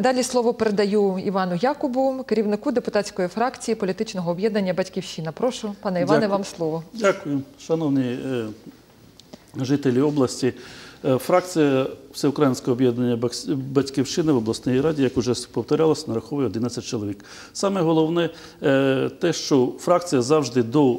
Далі слово передаю Івану Якубу, керівнику депутатської фракції політичного об'єднання Батьківщина. Прошу, пане Іване, Дякую. вам слово. Дякую, шановні е, жителі області. Е, Фракція Всеукраїнського об'єднання «Бакс- Батьківщини в обласній раді, як уже повторялось, нараховує 11 чоловік. Саме головне е, те, що фракція завжди до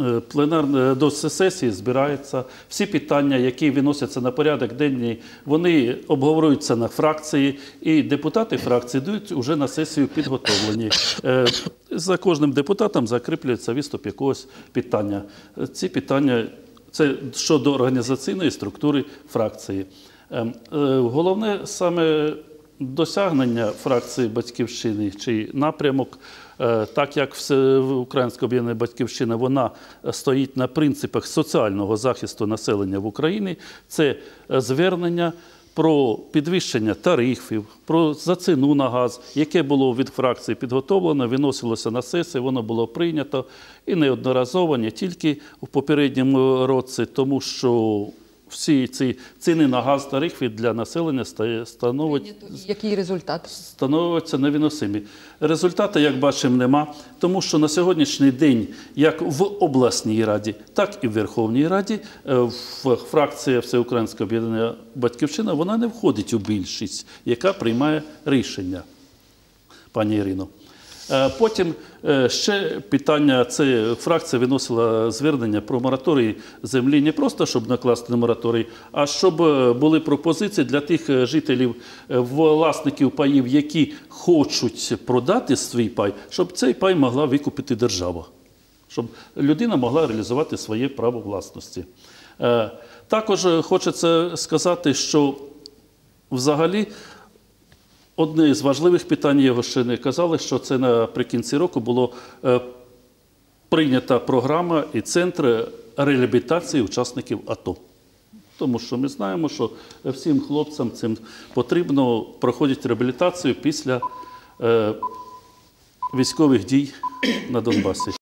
е, пленарної до сесії збирається. Всі питання, які виносяться на порядок денний, вони обговорюються на фракції, і депутати фракції йдуть уже на сесію підготовлені. Е, За кожним депутатом закріплюється виступ якогось питання. Е, Ці питання це щодо організаційної структури фракції. Ем, е, Головне саме досягнення фракції батьківщини чи напрямок, е, так як все- Українська об'єднана батьківщина вона стоїть на принципах соціального захисту населення в Україні, це е, звернення. Про підвищення тарифів, про за ціну на газ, яке було від фракції підготовлено, виносилося на сесію, воно було прийнято і неодноразово, не тільки в попередньому році, тому що всі ці ціни на газ та тарифи для населення ста- становить Який результат? становляться невиносимі. Результату, як бачимо, нема, тому що на сьогоднішній день, як в обласній раді, так і в Верховній Раді, е, в фракція Всеукраїнського об'єднання Батьківщина вона не входить у більшість, яка приймає рішення, пані Ірино. Е, Потім е, ще питання: це фракція виносила звернення про мораторій землі не просто щоб накласти на мораторій, а щоб е, були пропозиції для тих жителів, власників паїв, які хочуть продати свій пай, щоб цей пай могла викупити держава, щоб людина могла реалізувати своє право власності. Також хочеться сказати, що взагалі. Одне з важливих питань, його ще не казали, що це наприкінці року було е, прийнята програма і центр реабілітації учасників АТО. Тому що ми знаємо, що всім хлопцям цим потрібно проходити реабілітацію після е, військових дій на Донбасі.